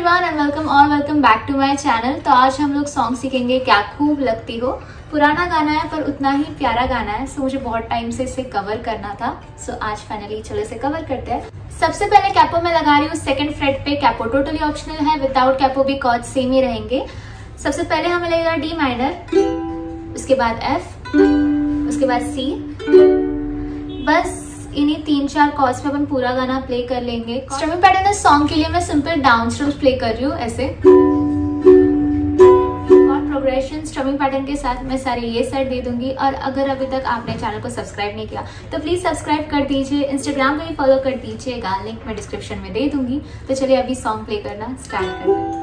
Everyone and welcome और welcome back to my channel तो आज हम लोग सॉन्ग सीखेंगे, क्या खूब लगती हो। पुराना गाना है, पर उतना ही प्यारा गाना है सो मुझे बहुत टाइम से इसे कवर करना था। सो आज फाइनली चलो इसे कवर करते हैं। सबसे पहले कैपो में लगा रही हूँ सेकंड फ्रेट पे कैपो टोटली ऑप्शनल है विदाउट कैपो भी कॉज सेम ही रहेंगे। सबसे पहले हमें लगेगा डी माइनर उसके बाद एफ़ उसके बाद सी बस इन्हीं तीन चार कॉर्ड्स पे अपन पूरा गाना प्ले कर लेंगे। स्ट्रमिंग पैटर्न इस सॉन्ग के लिए मैं सिंपल डाउन स्ट्रम्स प्ले कर रही हूँ, ऐसे। और प्रोग्रेशन स्ट्रमिंग पैटर्न के साथ मैं सारे ये सेट दे दूँगी। और अगर अभी तक आपने चैनल को सब्सक्राइब नहीं किया तो प्लीज़ सब्सक्राइब कर दीजिए। इंस्टाग्राम पे भी फॉलो कर दीजिएगा। लिंक मैं डिस्क्रिप्शन में दे दूँगी। तो चलिए अभी सॉन्ग प्ले करना स्टार्ट करते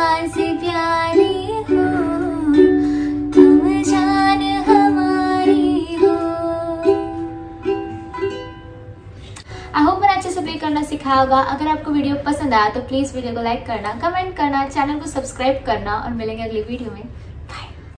जान से प्यारी हो, तुम जान हमारी हो। आई होप मैंने अच्छे से प्ले करना सिखा होगा। अगर आपको वीडियो पसंद आया तो प्लीज़ वीडियो को लाइक करना कमेंट करना चैनल को सब्सक्राइब करना और मिलेंगे अगली वीडियो में।